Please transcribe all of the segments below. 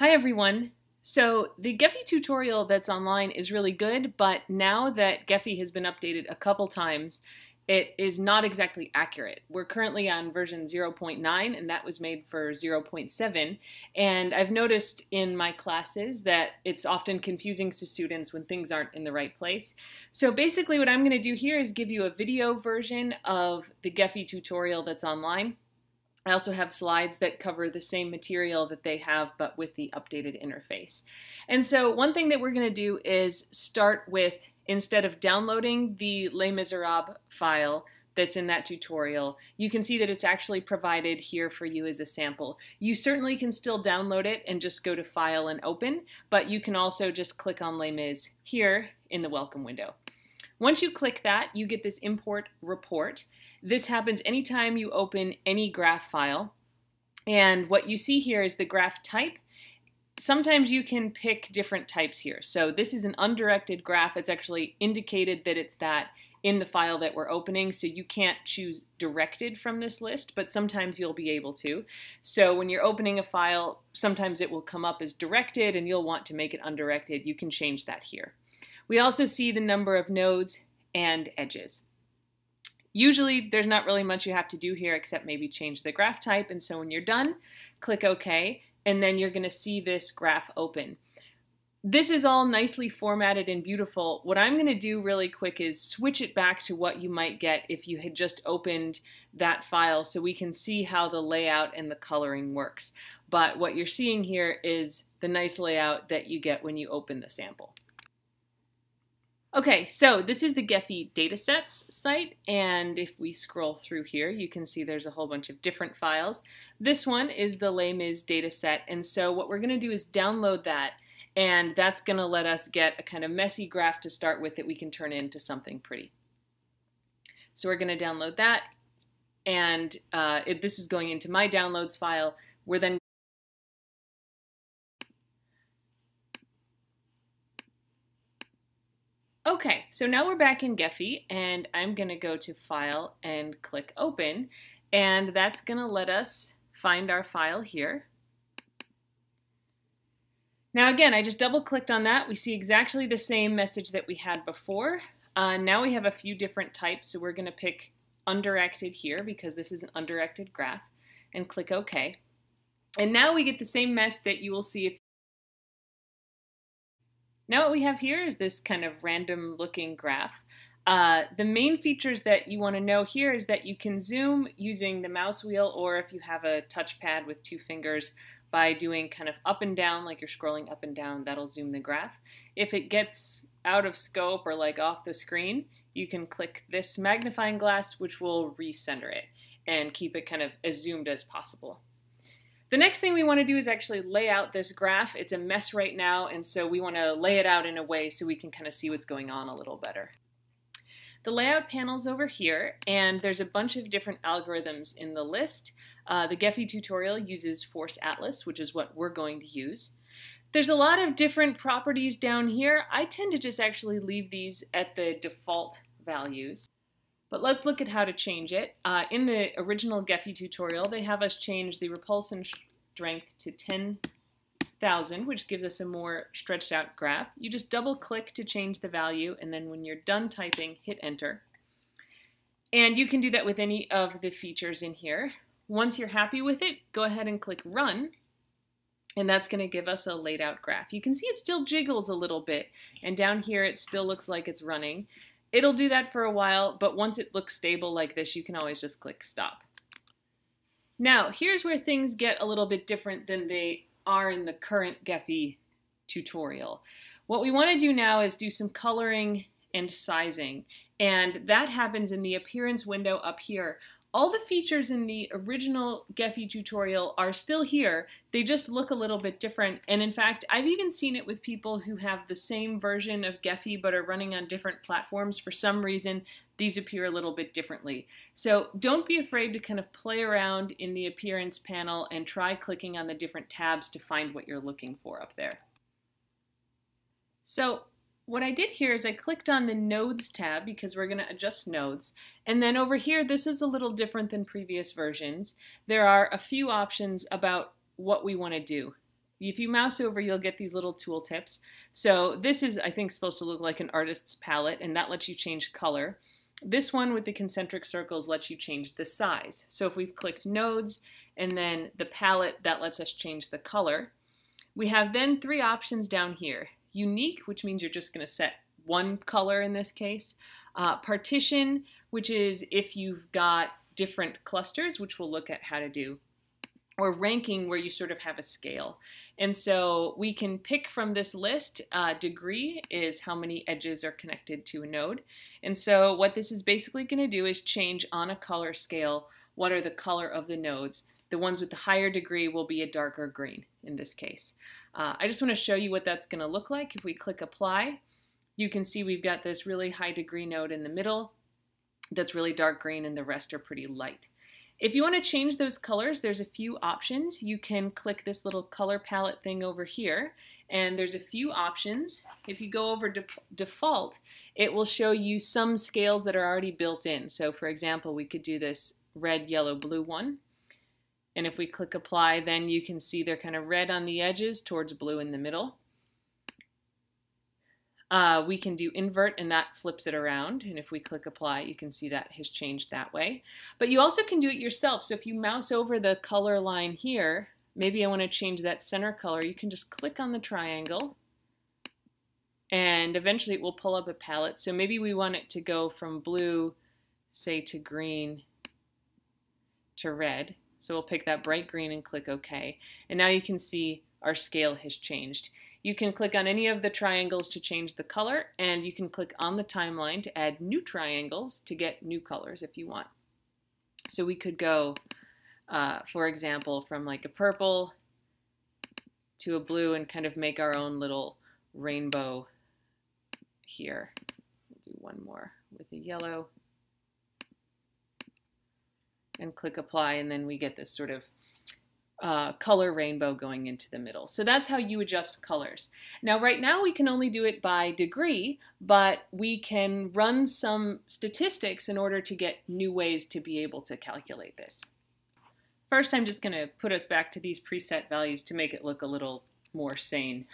Hi everyone. So the Gephi tutorial that's online is really good, but now that Gephi has been updated a couple times, it is not exactly accurate. We're currently on version 0.9 and that was made for 0.7 and I've noticed in my classes that it's often confusing to students when things aren't in the right place. So basically what I'm going to do here is give you a video version of the Gephi tutorial that's online I also have slides that cover the same material that they have, but with the updated interface. And so one thing that we're going to do is start with, instead of downloading the Les Miserables file that's in that tutorial, you can see that it's actually provided here for you as a sample. You certainly can still download it and just go to File and Open, but you can also just click on Les Mis here in the Welcome window. Once you click that, you get this import report. This happens anytime you open any graph file. And what you see here is the graph type. Sometimes you can pick different types here. So this is an undirected graph. It's actually indicated that it's that in the file that we're opening, so you can't choose directed from this list, but sometimes you'll be able to. So when you're opening a file, sometimes it will come up as directed and you'll want to make it undirected. You can change that here. We also see the number of nodes and edges. Usually there's not really much you have to do here except maybe change the graph type and so when you're done, click OK and then you're going to see this graph open. This is all nicely formatted and beautiful. What I'm going to do really quick is switch it back to what you might get if you had just opened that file so we can see how the layout and the coloring works. But what you're seeing here is the nice layout that you get when you open the sample. Okay, so this is the Gephi datasets site, and if we scroll through here, you can see there's a whole bunch of different files. This one is the Les Mis dataset, and so what we're going to do is download that, and that's going to let us get a kind of messy graph to start with that we can turn into something pretty. So we're going to download that, and uh, it, this is going into my downloads file. We're then Okay, so now we're back in Gephi and I'm going to go to File and click Open and that's going to let us find our file here. Now again, I just double clicked on that. We see exactly the same message that we had before. Uh, now we have a few different types, so we're going to pick undirected here because this is an undirected graph and click OK. And now we get the same mess that you will see if now what we have here is this kind of random looking graph. Uh, the main features that you want to know here is that you can zoom using the mouse wheel or if you have a touchpad with two fingers by doing kind of up and down like you're scrolling up and down that'll zoom the graph. If it gets out of scope or like off the screen you can click this magnifying glass which will recenter it and keep it kind of as zoomed as possible. The next thing we want to do is actually lay out this graph. It's a mess right now, and so we want to lay it out in a way so we can kind of see what's going on a little better. The layout panel's over here, and there's a bunch of different algorithms in the list. Uh, the Gephi tutorial uses Force Atlas, which is what we're going to use. There's a lot of different properties down here. I tend to just actually leave these at the default values. But let's look at how to change it. Uh, in the original Gephi tutorial, they have us change the repulsion strength to 10,000, which gives us a more stretched out graph. You just double click to change the value, and then when you're done typing, hit enter. And you can do that with any of the features in here. Once you're happy with it, go ahead and click run, and that's going to give us a laid out graph. You can see it still jiggles a little bit, and down here it still looks like it's running. It'll do that for a while, but once it looks stable like this, you can always just click stop. Now, here's where things get a little bit different than they are in the current Gephi tutorial. What we want to do now is do some coloring and sizing, and that happens in the appearance window up here all the features in the original Gephi tutorial are still here. They just look a little bit different. And in fact, I've even seen it with people who have the same version of Gephi but are running on different platforms. For some reason, these appear a little bit differently. So don't be afraid to kind of play around in the appearance panel and try clicking on the different tabs to find what you're looking for up there. So what I did here is I clicked on the Nodes tab because we're going to adjust nodes. And then over here, this is a little different than previous versions. There are a few options about what we want to do. if you mouse over, you'll get these little tooltips. So this is, I think, supposed to look like an artist's palette, and that lets you change color. This one with the concentric circles lets you change the size. So if we've clicked nodes and then the palette, that lets us change the color. We have then three options down here. Unique, which means you're just going to set one color in this case. Uh, partition, which is if you've got different clusters, which we'll look at how to do or ranking where you sort of have a scale. And so we can pick from this list, uh, degree is how many edges are connected to a node. And so what this is basically going to do is change on a color scale what are the color of the nodes. The ones with the higher degree will be a darker green in this case. Uh, I just want to show you what that's going to look like. If we click apply, you can see we've got this really high degree node in the middle that's really dark green and the rest are pretty light. If you want to change those colors, there's a few options. You can click this little color palette thing over here, and there's a few options. If you go over de default, it will show you some scales that are already built in. So for example, we could do this red, yellow, blue one. And if we click apply, then you can see they're kind of red on the edges towards blue in the middle. Uh, we can do invert and that flips it around. And if we click apply, you can see that has changed that way. But you also can do it yourself. So if you mouse over the color line here, maybe I want to change that center color, you can just click on the triangle and eventually it will pull up a palette. So maybe we want it to go from blue, say to green to red. So we'll pick that bright green and click OK. And now you can see our scale has changed. You can click on any of the triangles to change the color, and you can click on the timeline to add new triangles to get new colors if you want. So we could go, uh, for example, from like a purple to a blue and kind of make our own little rainbow here. We'll do one more with a yellow and click apply and then we get this sort of uh, color rainbow going into the middle. So that's how you adjust colors. Now right now we can only do it by degree, but we can run some statistics in order to get new ways to be able to calculate this. First I'm just going to put us back to these preset values to make it look a little more sane.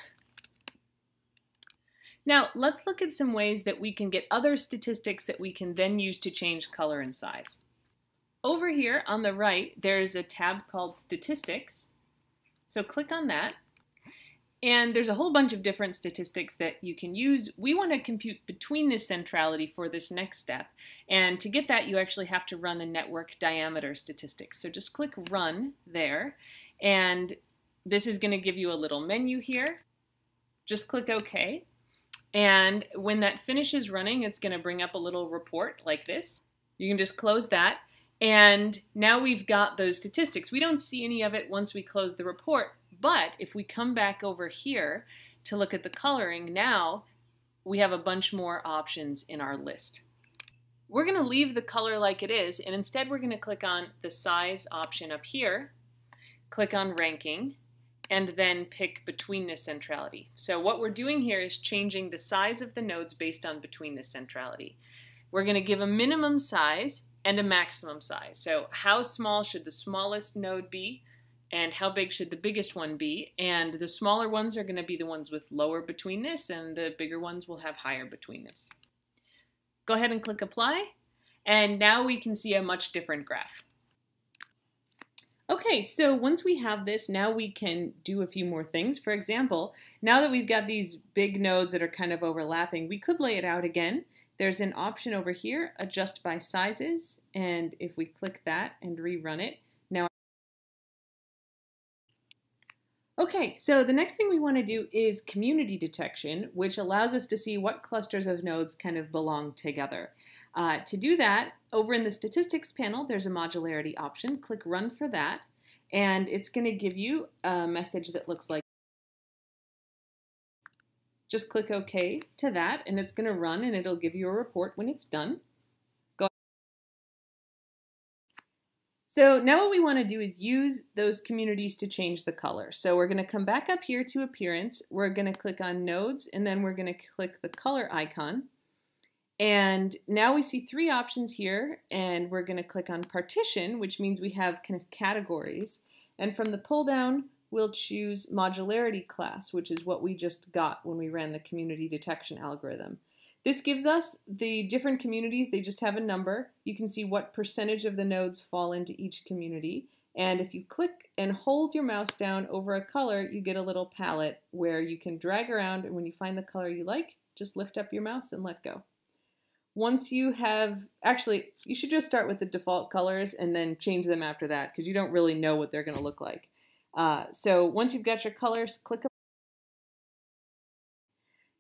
Now let's look at some ways that we can get other statistics that we can then use to change color and size. Over here on the right, there's a tab called Statistics. So click on that. And there's a whole bunch of different statistics that you can use. We want to compute betweenness centrality for this next step. And to get that, you actually have to run the network diameter statistics. So just click Run there. And this is going to give you a little menu here. Just click OK. And when that finishes running, it's going to bring up a little report like this. You can just close that. And now we've got those statistics. We don't see any of it once we close the report, but if we come back over here to look at the coloring, now we have a bunch more options in our list. We're going to leave the color like it is, and instead we're going to click on the size option up here, click on ranking, and then pick betweenness centrality. So what we're doing here is changing the size of the nodes based on betweenness centrality. We're going to give a minimum size and a maximum size. So how small should the smallest node be and how big should the biggest one be? And the smaller ones are going to be the ones with lower betweenness and the bigger ones will have higher betweenness. Go ahead and click apply and now we can see a much different graph. Okay, so once we have this, now we can do a few more things. For example, now that we've got these big nodes that are kind of overlapping, we could lay it out again there's an option over here, adjust by sizes, and if we click that and rerun it, now Okay, so the next thing we want to do is community detection, which allows us to see what clusters of nodes kind of belong together. Uh, to do that, over in the statistics panel, there's a modularity option. Click run for that, and it's going to give you a message that looks like just click OK to that and it's going to run and it'll give you a report when it's done. Go so now what we want to do is use those communities to change the color. So we're going to come back up here to appearance. We're going to click on nodes and then we're going to click the color icon. And now we see three options here and we're going to click on partition, which means we have kind of categories. And from the pull down, we'll choose modularity class, which is what we just got when we ran the community detection algorithm. This gives us the different communities, they just have a number. You can see what percentage of the nodes fall into each community. And if you click and hold your mouse down over a color, you get a little palette where you can drag around and when you find the color you like, just lift up your mouse and let go. Once you have, actually, you should just start with the default colors and then change them after that because you don't really know what they're going to look like. Uh, so once you've got your colors, click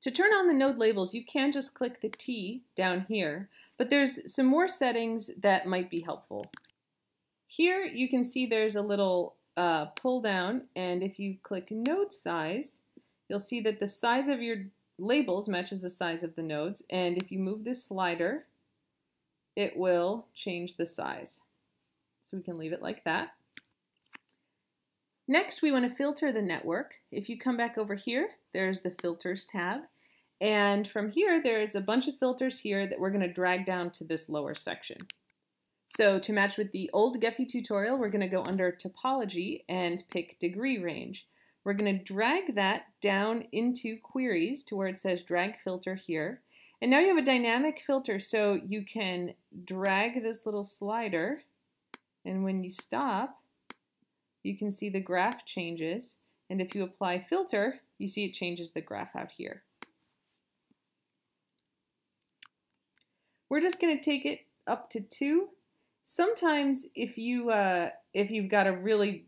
to turn on the node labels, you can just click the T down here, but there's some more settings that might be helpful. Here you can see there's a little uh, pull down, and if you click node size, you'll see that the size of your labels matches the size of the nodes, and if you move this slider, it will change the size. So we can leave it like that. Next, we want to filter the network. If you come back over here, there's the Filters tab. And from here, there's a bunch of filters here that we're going to drag down to this lower section. So to match with the old Gephi tutorial, we're going to go under Topology and pick Degree Range. We're going to drag that down into Queries to where it says Drag Filter here. And now you have a dynamic filter, so you can drag this little slider, and when you stop, you can see the graph changes. And if you apply filter, you see it changes the graph out here. We're just going to take it up to two. Sometimes if you uh, if you've got a really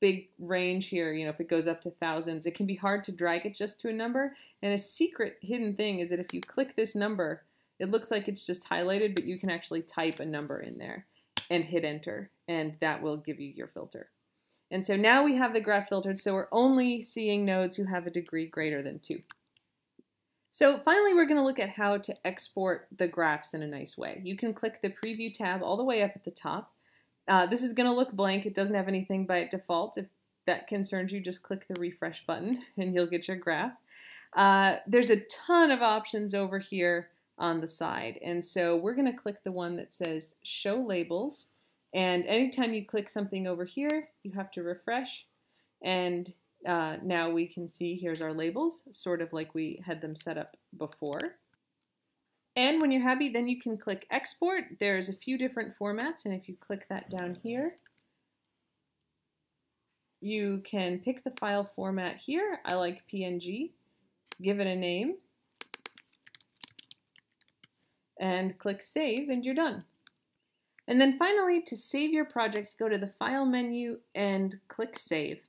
big range here, you know, if it goes up to thousands, it can be hard to drag it just to a number. And a secret hidden thing is that if you click this number, it looks like it's just highlighted, but you can actually type a number in there and hit enter, and that will give you your filter. And so now we have the graph filtered, so we're only seeing nodes who have a degree greater than 2. So finally, we're going to look at how to export the graphs in a nice way. You can click the Preview tab all the way up at the top. Uh, this is going to look blank. It doesn't have anything by default. If that concerns you, just click the Refresh button and you'll get your graph. Uh, there's a ton of options over here on the side. And so we're going to click the one that says Show Labels. And anytime you click something over here, you have to refresh. And uh, now we can see here's our labels, sort of like we had them set up before. And when you're happy, then you can click Export. There's a few different formats, and if you click that down here, you can pick the file format here. I like PNG. Give it a name. And click Save, and you're done. And then finally, to save your project, go to the File menu and click Save.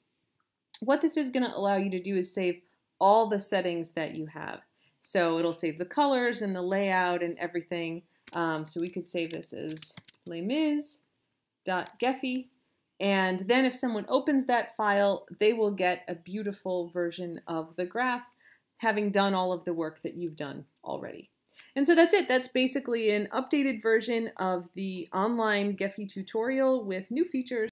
What this is going to allow you to do is save all the settings that you have. So it'll save the colors and the layout and everything. Um, so we could save this as lesmis.gephi. And then if someone opens that file, they will get a beautiful version of the graph, having done all of the work that you've done already. And so that's it. That's basically an updated version of the online Gephi tutorial with new features.